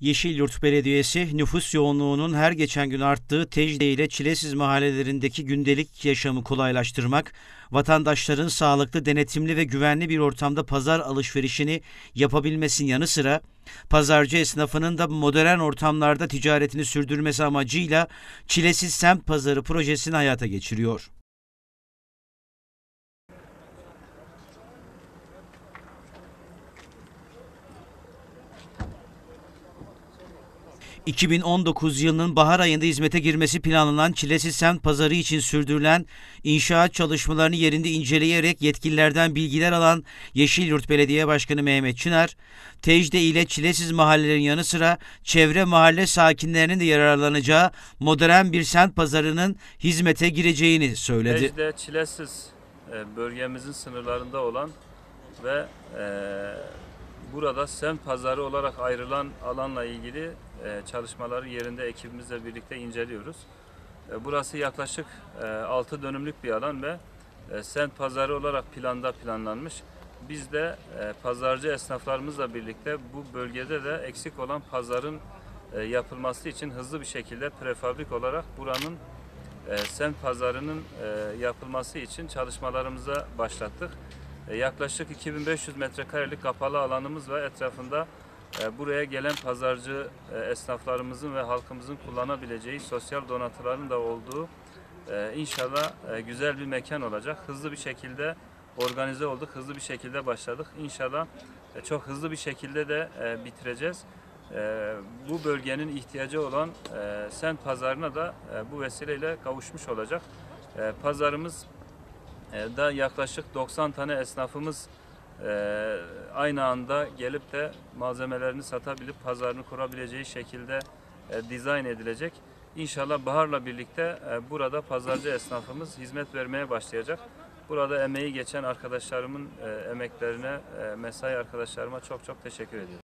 Yeşilyurt Belediyesi nüfus yoğunluğunun her geçen gün arttığı Tecde ile Çilesiz mahallelerindeki gündelik yaşamı kolaylaştırmak, vatandaşların sağlıklı, denetimli ve güvenli bir ortamda pazar alışverişini yapabilmesinin yanı sıra pazarcı esnafının da modern ortamlarda ticaretini sürdürmesi amacıyla Çilesiz Semt Pazarı projesini hayata geçiriyor. ...2019 yılının bahar ayında hizmete girmesi planlanan Çilesiz Semt Pazarı için sürdürülen inşaat çalışmalarını yerinde inceleyerek yetkililerden bilgiler alan Yeşilyurt Belediye Başkanı Mehmet Çınar, Tecde ile Çilesiz mahallelerin yanı sıra çevre mahalle sakinlerinin de yararlanacağı modern bir semt pazarının hizmete gireceğini söyledi. Tecde Çilesiz e, bölgemizin sınırlarında olan ve e, burada semt pazarı olarak ayrılan alanla ilgili e, çalışmaları yerinde ekibimizle birlikte inceliyoruz. E, Burası yaklaşık e, 6 dönümlük bir alan ve e, semt pazarı olarak planda planlanmış. Biz de e, pazarcı esnaflarımızla birlikte bu bölgede de eksik olan pazarın e, yapılması için hızlı bir şekilde prefabrik olarak buranın e, semt pazarının e, yapılması için çalışmalarımıza başlattık. E, yaklaşık 2500 metrekarelik kapalı alanımız var. Etrafında e, buraya gelen pazarcı e, esnaflarımızın ve halkımızın kullanabileceği sosyal donatıların da olduğu inşallah güzel bir mekan olacak. Hızlı bir şekilde organize olduk, hızlı bir şekilde başladık. İnşallah çok hızlı bir şekilde de bitireceğiz. Bu bölgenin ihtiyacı olan semt pazarına da bu vesileyle kavuşmuş olacak. Pazarımız da yaklaşık 90 tane esnafımız e, aynı anda gelip de malzemelerini satabilip pazarını kurabileceği şekilde e, dizayn edilecek. İnşallah baharla birlikte e, burada pazarcı esnafımız hizmet vermeye başlayacak. Burada emeği geçen arkadaşlarımın emeklerine, mesai arkadaşlarıma çok çok teşekkür ediyorum.